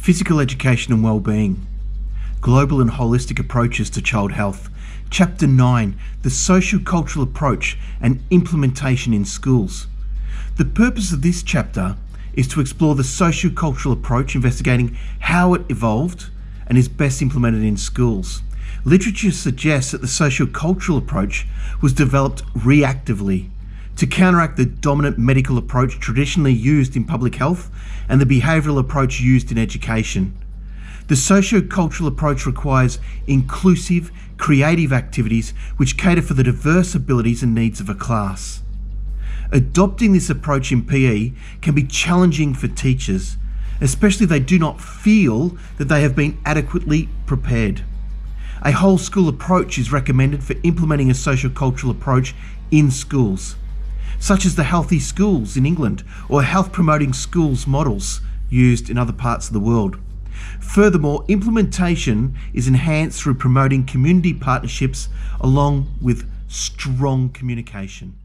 Physical Education and Wellbeing Global and Holistic Approaches to Child Health. Chapter 9 The Social Cultural Approach and Implementation in Schools. The purpose of this chapter is to explore the socio cultural approach, investigating how it evolved and is best implemented in schools. Literature suggests that the socio cultural approach was developed reactively to counteract the dominant medical approach traditionally used in public health and the behavioural approach used in education. The socio-cultural approach requires inclusive, creative activities which cater for the diverse abilities and needs of a class. Adopting this approach in PE can be challenging for teachers, especially if they do not feel that they have been adequately prepared. A whole school approach is recommended for implementing a socio-cultural approach in schools, such as the Healthy Schools in England or health promoting schools models used in other parts of the world. Furthermore, implementation is enhanced through promoting community partnerships along with strong communication.